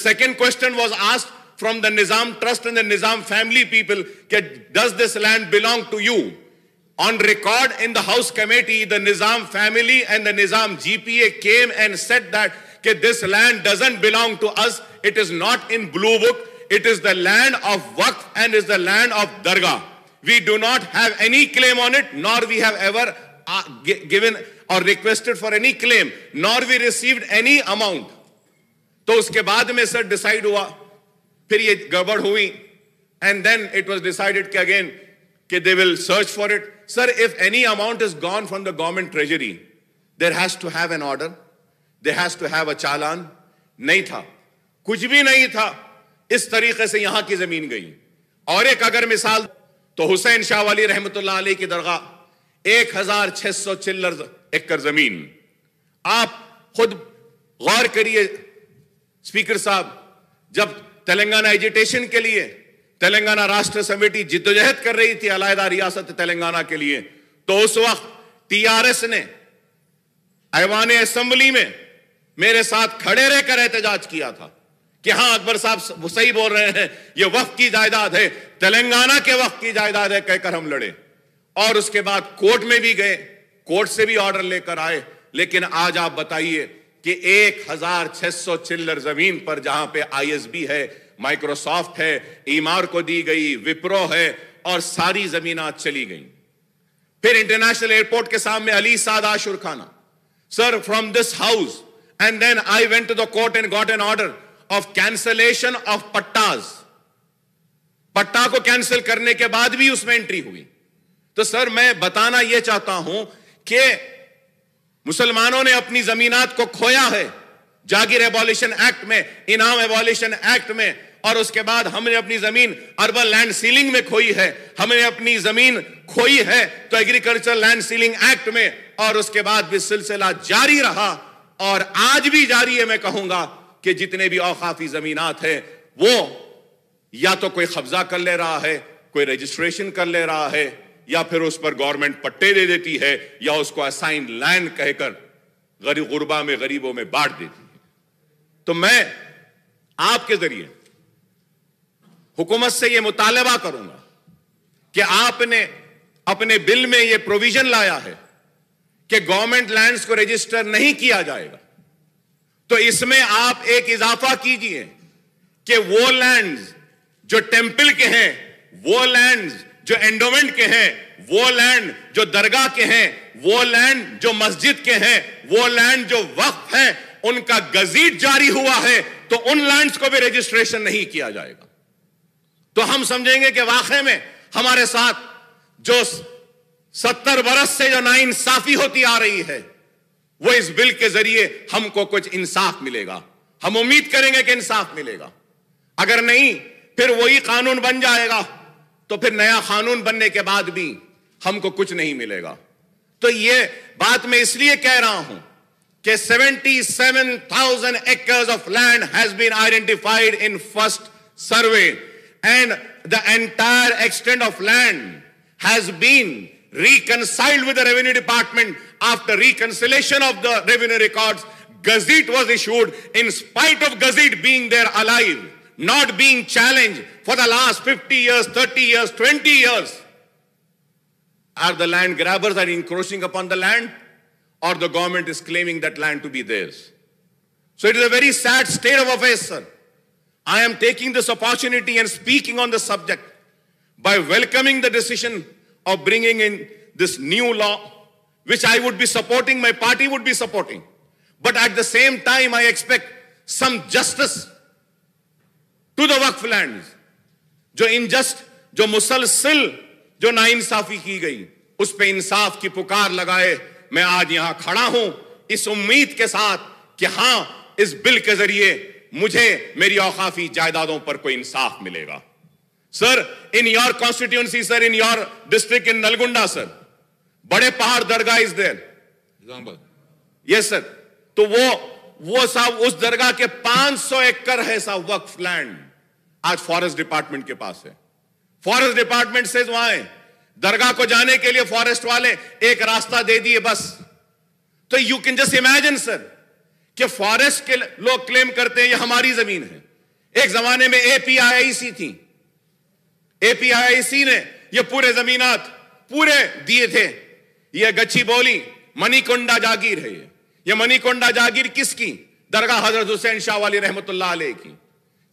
second question was asked from the Nizam Trust and the Nizam family people, does this land belong to you? On record in the House committee, the Nizam family and the Nizam GPA came and said that this land doesn't belong to us. It is not in Blue Book. It is the land of Waqf and is the land of Dargah. We do not have any claim on it, nor we have ever uh, given or requested for any claim, nor we received any amount. तो उसके बाद में sir decide हुआ। फिर ये गड़बड़ हुई। And then it was decided कि अगेन कि they will search for it sir if any amount is gone from the government treasury there has to have an order they has to have a challan नहीं था। कुछ भी नहीं था। इस तरीके से यहाँ की ज़मीन गई। और एक अगर मिसाल तो हुसैन शाह वाली अलैह की दरगाह। एक हज़ार छह सौ चिल्लर एकड़ ज़मीन। आप खुद गौर करिए स्पीकर साहब, जब तेलंगाना एजुटेशन के लिए तेलंगाना राष्ट्र समिति जिद्दोजहद कर रही थी अलायदा रियासत तेलंगाना के लिए तो उस वक्त टीआरएस ने ऐवान असेंबली में मेरे साथ खड़े रहकर एहतजाज किया था कि हाँ, अकबर साहब सही बोल रहे हैं, ये वक्त की जायदाद है, तेलंगाना के वक्त की जायदाद है, कहकर हम लड़े। और उसके बाद कोर्ट में भी गए, कोर्ट से भी ऑर्डर लेकर आए, लेकिन आज आप बताइए कि एक हज़ार छह सौ चिल्लर ज़मीन पर जहाँ पे आईएसबी है माइक्रोसॉफ्ट है ईमार को दी गई, विप्रो है, और सारी ज़मीन चली गई। फिर इंटरनेशनल एयरपोर्ट के सामने Ali Saad Ashur Khana. Sir from this house and then I went to the court and got an order of cancellation of pattas patta को कैंसिल करने के बाद भी उसमें एंट्री हुई। तो सर, मैं बताना यह चाहता हूँ कि मुसलमानों ने अपनी जमीनात को खोया है। जागिर एबॉलिशन एक्ट में, इनाम एबॉलिशन एक्ट में, और उसके बाद हमने अपनी ज़मीन अर्बन लैंड सीलिंग में खोई है। हमने अपनी ज़मीन खोई है तो एग्रीकल्चर लैंड सीलिंग एक्ट में, और उसके बाद भी सिलसिला जारी रहा। और आज भी जारी है, मैं कहूँगा कि जितने भी औकाफी जमीनात है, वो या तो कोई कब्जा कर ले रहा है, कोई रजिस्ट्रेशन कर ले रहा है या फिर उस पर गवर्नमेंट पट्टे दे देती है या उसको असाइन लैंड कहकर गरीब गुरबा में, गरीबों में बांट देती है। तो मैं आपके ज़रिए हुकूमत से यह मुतालबा करूँगा कि आपने अपने बिल में यह प्रोविज़न लाया है कि गवर्नमेंट लैंड्स को रजिस्टर नहीं किया जाएगा। तो इसमें आप एक इजाफा कीजिए कि वो लैंड्स जो टेंपल के हैं, वो लैंड्स जो एंडोमेंट के हैं, वो लैंड जो दरगाह के हैं, वो लैंड जो मस्जिद के हैं, वो लैंड जो वक्फ है, उनका गजीट जारी हुआ है तो उन लैंड्स को भी रजिस्ट्रेशन नहीं किया जाएगा। तो हम समझेंगे कि वाकई में हमारे साथ जो सत्तर बरस से जो नाइंसाफी होती आ रही है, वो इस बिल के ज़रिए हमको कुछ इंसाफ मिलेगा। हम उम्मीद करेंगे कि इंसाफ मिलेगा। अगर नहीं, फिर वही कानून बन जाएगा। तो फिर नया कानून बनने के बाद भी हमको कुछ नहीं मिलेगा। तो ये बात मैं इसलिए कह रहा हूँ कि 77,000 seven thousand acres of land has been identified in first survey and the entire extent of land has been reconciled with revenue department after reconciliation of the revenue record gazette was issued in spite of gazette being there alive not being challenged for the last 50 years, 30 years, 20 years. Are the land grabbers are encroaching upon the land or the government is claiming that land to be theirs? So it is a very sad state of affairs, sir. I am taking this opportunity and speaking on the subject by welcoming the decision of bringing in this new law, which I would be supporting, my party would be supporting. But at the same time, I expect some justice to the Waqf land जो unjust जो मुसलसिल जो नाइंसाफी की गई उस पर इंसाफ की पुकार लगाए मैं आज यहाँ खड़ा हूँ इस उम्मीद के साथ कि हाँ इस बिल के ज़रिए मुझे मेरी औकाफी जायदादों पर कोई इंसाफ मिलेगा। Sir in your constituency sir in your district in Nalgonda sir बड़े पहाड़ दरगाह इस देर यस सर तो वो वो साहब उस दरगाह के 500 एकड़ है साहब वक्फ लैंड आज फॉरेस्ट डिपार्टमेंट के पास है। फॉरेस्ट डिपार्टमेंट से वहाँ है। दरगाह को जाने के लिए फॉरेस्ट वाले एक रास्ता दे दिए बस। तो you can just imagine sir कि फॉरेस्ट के लोग क्लेम करते हैं, ये हमारी ज़मीन है। एक जमाने में एपीआईसी थी। एपीआईसी ने ये पूरे जमीनात पूरे दिए थे। ये गच्छी बोली मनीकोंडा जागीर है ये। ये मनीकोंडा जागीर किसकी? दरगाह हज़रत हुसैन शाह वाली रहमतुल्लाह की।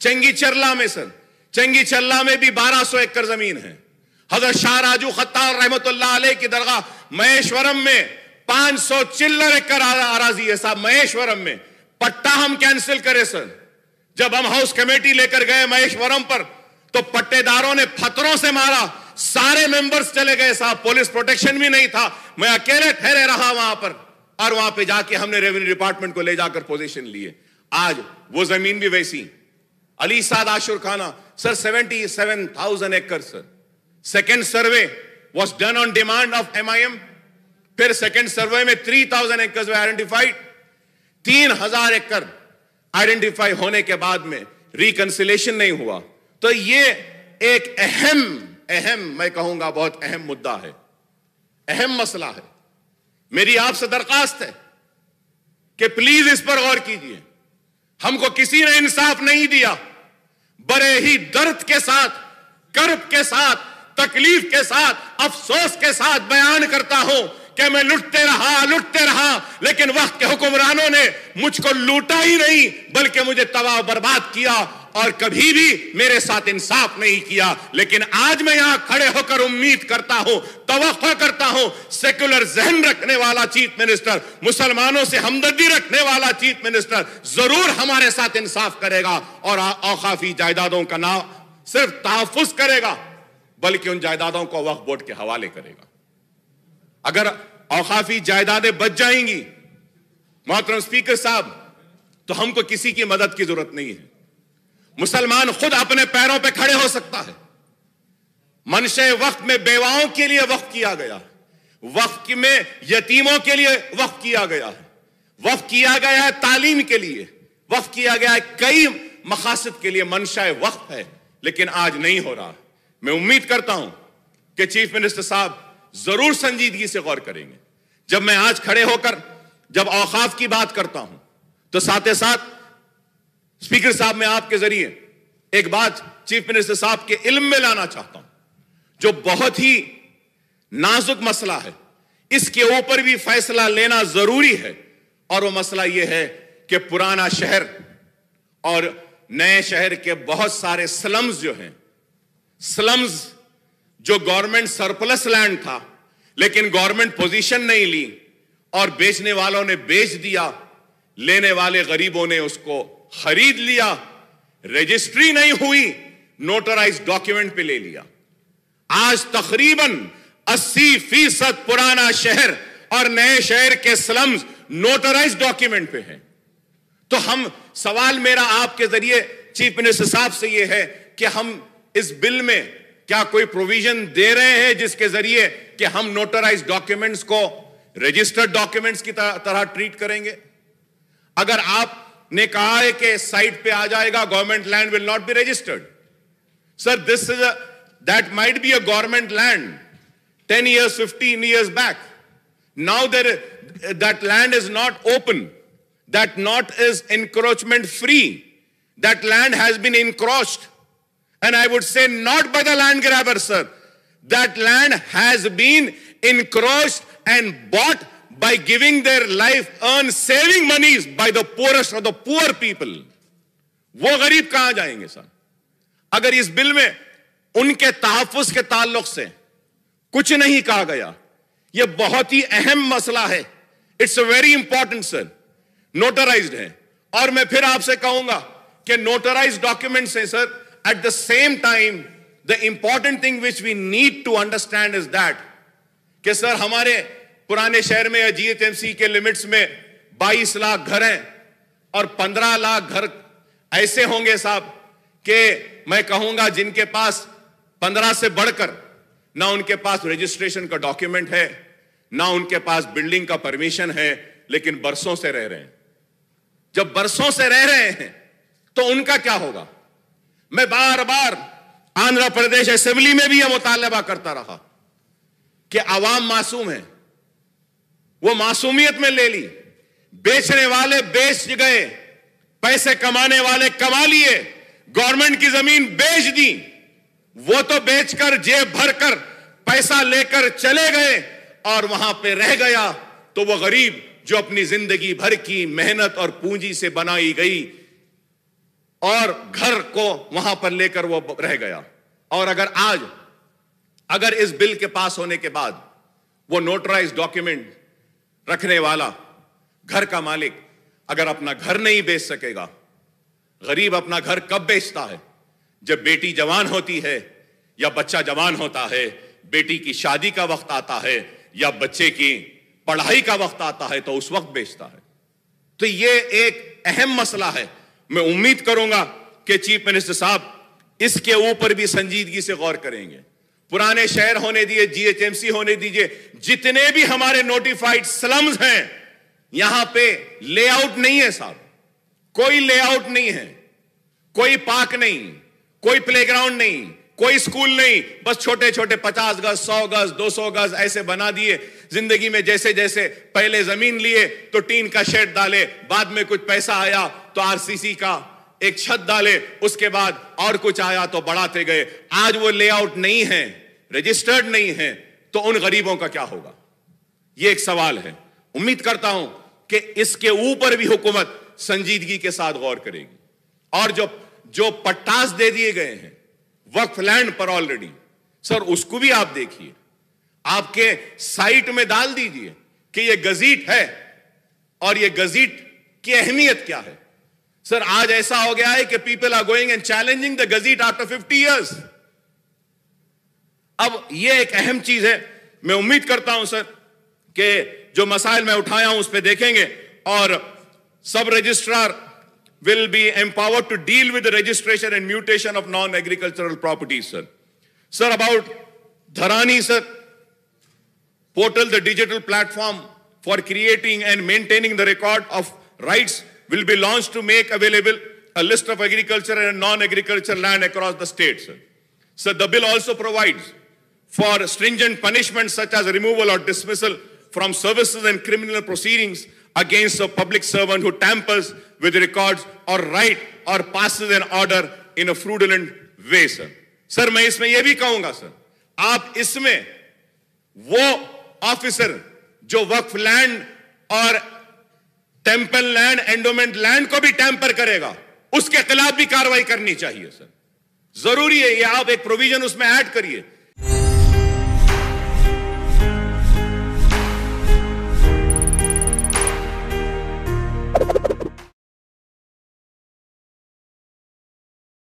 चंगी चरला में, सर। चंगी चरला में भी 1200 एकड़ ज़मीन है। हज़रत शाह राजू खत्तार अलैह की दरगाह महेश्वरम में 500 चिल्लर एकड़ आराजी है साहब, महेश्वरम में। पट्टा हम कैंसिल करें, सर। जब हम हाउस कमेटी लेकर गए महेश्वरम पर तो पट्टेदारों ने पत्थरों से मारा। सारे मेंबर्स चले गए साहब पुलिस प्रोटेक्शन भी नहीं था। मैं अकेले ठहरे रहा वहाँ पर। और वहाँ पे जाके हमने रेवेन्यू डिपार्टमेंट को ले जाकर पोजीशन लिए। आज वो ज़मीन भी वैसी। अली साद आशुर खाना सर सेवेंटी सेवन थाउज़ेंड एकड़ sir second survey was done on demand of M I M फिर सेकेंड सर्वे में थ्री थाउज़ेंड एकड़ आइडेंटिफाइड तीन हज़ार एकड़ आइडेंटिफाई होने के बाद में रिकंसिलेशन नहीं हुआ। तो ये एक अहम अहम, मैं कहूँगा बहुत अहम मुद्दा है। अहम मसला है। मेरी आपसे दरखास्त है कि प्लीज़ इस पर गौर कीजिए। हमको किसी ने इंसाफ नहीं दिया। बड़े ही दर्द के साथ, कर्ब के साथ, तकलीफ़ के साथ, अफसोस के साथ बयान करता हूँ कि मैं लुटते रहा लुटते रहा, लेकिन वक्त के हुक्मरानों ने मुझको लूटा ही नहीं, बल्कि मुझे तबाह बर्बाद किया और कभी भी मेरे साथ इंसाफ नहीं किया। लेकिन आज मैं यहाँ खड़े होकर उम्मीद करता हूँ तो करता हूँ, सेक्युलर जहन रखने वाला चीफ मिनिस्टर, मुसलमानों से हमदर्दी रखने वाला चीफ मिनिस्टर ज़रूर हमारे साथ इंसाफ करेगा और औकाफी जायदादों का नाम सिर्फ़ तहफुज करेगा, बल्कि उन जायदादों को वक्फ बोर्ड के हवाले करेगा। अगर औकाफी जायदादें बच जाएँगी, मोहतरम स्पीकर साहब तो हमको किसी की मदद की ज़रूरत नहीं है। मुसलमान खुद अपने पैरों पे खड़े हो सकता है। मनशे वक्त में बेवाओं के लिए वक्त किया गया वक्त में यतीमों के लिए वक्त किया गया है। वक्त किया गया है तालीम के लिए। वक्त किया गया है कई मकासद के लिए मनशा वक्त है, लेकिन आज नहीं हो रहा। मैं उम्मीद करता हूँ कि चीफ मिनिस्टर साहब ज़रूर संजीदगी से गौर करेंगे। जब मैं आज खड़े होकर जब औकाफ की बात करता हूँ तो साथ ही साथ स्पीकर साहब, मैं आपके ज़रिए एक बात चीफ मिनिस्टर साहब के इल्म में लाना चाहता हूँ। जो बहुत ही नाजुक मसला है, इसके ऊपर भी फैसला लेना ज़रूरी है। और वो मसला यह है कि पुराना शहर और नए शहर के बहुत सारे स्लम्स जो हैं, स्लम्स जो गवर्नमेंट सरप्लस लैंड था, लेकिन गवर्नमेंट पोजीशन नहीं ली और बेचने वालों ने बेच दिया, लेने वाले गरीबों ने उसको खरीद लिया, रजिस्ट्री नहीं हुई नोटराइज डॉक्यूमेंट पे ले लिया। आज तकरीबन 80 फ़ीसद पुराना शहर और नए शहर के स्लम्स नोटराइज डॉक्यूमेंट पे हैं। तो हम, सवाल मेरा आपके ज़रिए चीफ मिनिस्टर साहब से यह है कि हम इस बिल में क्या कोई प्रोविज़न दे रहे हैं जिसके ज़रिए कि हम नोटराइज डॉक्यूमेंट्स को रजिस्टर्ड डॉक्यूमेंट्स की तरह ट्रीट करेंगे? अगर आप निकाय के साइट पे आ जाएगा government land will not be registered sir this is that might be a government land ten years fifteen years back now there that land is not open that not is encroachment free that land has been encroached and I would say not by the land grabber sir that land has been encroached and bought by giving their life, earn saving monies by the poorest of the poor people. वो गरीब कहाँ जाएँगे sir? अगर इस bill में उनके तहफुज के ताल्लुक से कुछ नहीं कहा गया यह बहुत ही अहम मसला है। It's a very important sir notarised है। और मैं फिर आपसे कहूँगा कि नोटराइज डॉक्यूमेंट्स हैं sir at the same time the important thing which we need to understand is that कि सर हमारे पुराने शहर में जीएचएमसी के लिमिट्स में 22 लाख घर हैं और 15 लाख घर ऐसे होंगे साहब कि मैं कहूँगा जिनके पास 15 से बढ़कर ना उनके पास रजिस्ट्रेशन का डॉक्यूमेंट है, ना उनके पास बिल्डिंग का परमिशन है, लेकिन बरसों से रह रहे हैं। जब बरसों से रह रहे हैं तो उनका क्या होगा? मैं बार बार आंध्र प्रदेश असेंबली में भी यह मुतालबा करता रहा कि आवाम मासूम है। वो मासूमियत में ले ली। बेचने वाले बेच गए, पैसे कमाने वाले कमा लिए, गवर्नमेंट की ज़मीन बेच दी। वो तो बेचकर जेब भरकर पैसा लेकर चले गए और वहाँ पे रह गया। तो वो गरीब जो अपनी ज़िंदगी भर की मेहनत और पूंजी से बनाई गई और घर को वहाँ पर लेकर वो रह गया। और अगर आज, अगर इस बिल के पास होने के बाद वो नोटराइज डॉक्यूमेंट रखने वाला, घर का मालिक, अगर अपना घर नहीं बेच सकेगा। गरीब अपना घर कब बेचता है? जब बेटी जवान होती है या बच्चा जवान होता है, बेटी की शादी का वक्त आता है या बच्चे की पढ़ाई का वक्त आता है तो उस वक्त बेचता है। तो ये एक अहम मसला है। मैं उम्मीद करूँगा कि चीफ मिनिस्टर साहब इसके ऊपर भी संजीदगी से गौर करेंगे। पुराने शहर होने दिए जीएचएमसी होने दीजिए, जितने भी हमारे नोटिफाइड स्लम्स हैं, यहाँ पे लेआउट नहीं है साहब। कोई लेआउट नहीं है, कोई पार्क नहीं, कोई प्लेग्राउंड नहीं, कोई स्कूल नहीं, बस छोटे छोटे पचास गज, सौ गज, दो सौ गज ऐसे बना दिए, ज़िंदगी में जैसे जैसे पहले ज़मीन लिए तो टीन का शेड डाले, बाद में कुछ पैसा आया तो आरसीसी का एक छत डाले, उसके बाद और कुछ आया तो बढ़ाते गए। आज वो लेआउट नहीं है रजिस्टर्ड नहीं है तो उन गरीबों का क्या होगा? ये एक सवाल है। उम्मीद करता हूँ कि इसके ऊपर भी हुकूमत संजीदगी के साथ गौर करेगी। और जो जो पट्टास दे दिए गए हैं, वक्फ लैंड पर ऑलरेडी सर, उसको भी आप देखिए। आपके साइट में डाल दीजिए कि ये गजीट है और ये गजीट की अहमियत क्या है। सर आज ऐसा हो गया है कि people are going and challenging the gazette after fifty years अब यह एक अहम चीज़ है मैं उम्मीद करता हूँ सर कि जो मसाइल मैं उठाया हूँ उस पर देखेंगे और sub registrar will be empower to deal with registration and mutation of non agricultural properties sir sir about Dharani sir portal the digital platform for creating and maintaining the record of rights will be launched to make available a list of agriculture and non-agriculture land across the state, sir. So the bill also provides for stringent punishments such as removal or dismissal from services and criminal proceedings against a public servant who tampers with records or write or passes an order in a fraudulent way, sir. Sir मैं इसमें यह भी कहूंगा sir आप इसमें वो officer जो वक्फ land और टेंपल लैंड, एंडोमेंट लैंड को भी टैंपर करेगा। उसके खिलाफ भी कार्रवाई करनी चाहिए, सर। ज़रूरी है, ये आप एक प्रोविज़न उसमें ऐड करिए।